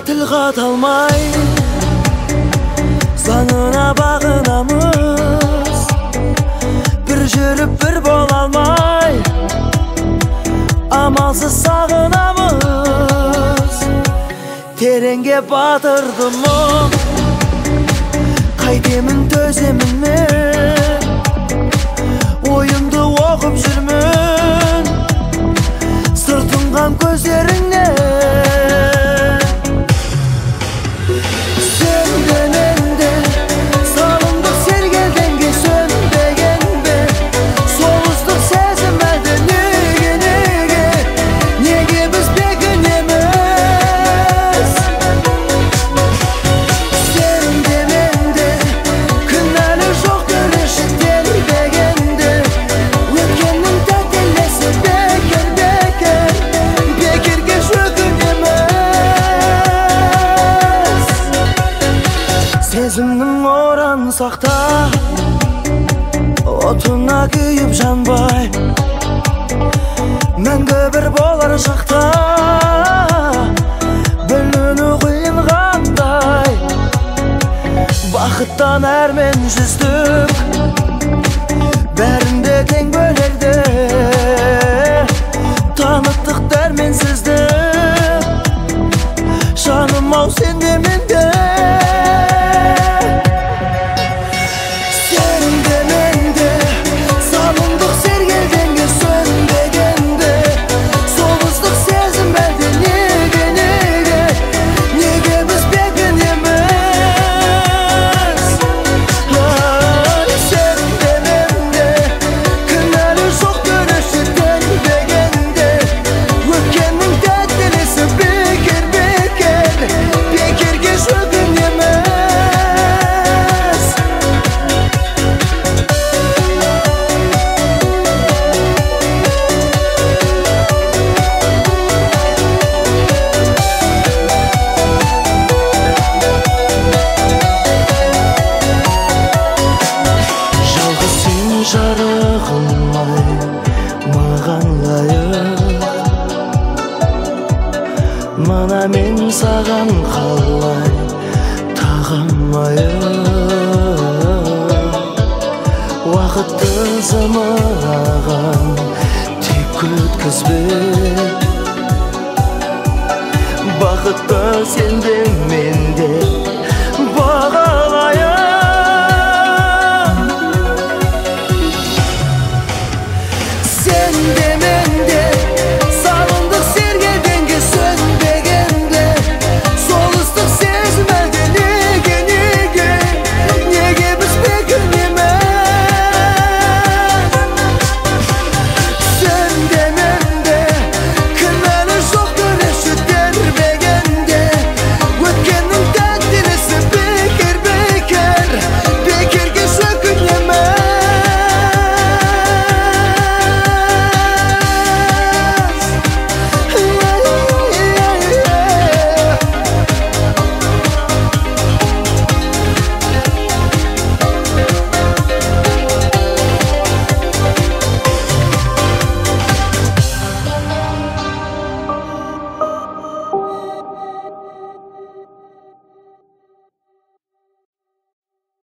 тіл қата алмай заңына бағынамыз. Бір жүріп бір бола алмай. Амалсыз сағынамыз. Тереңге батырды мұң қайтемін төземін мен? Ойымды оқып жүрмін. Сезімнің оран сақта отына күйіп жанбай мәңгі бір болар шақта біліну қиын қандай бақыттан әрмен жүздік бәрінде тең бөлерде таныттық дәрменсізді жаным ау сенде мына мен саған қалай тағамайық уақытты зымыраған тек өткізбе. Бақытты менде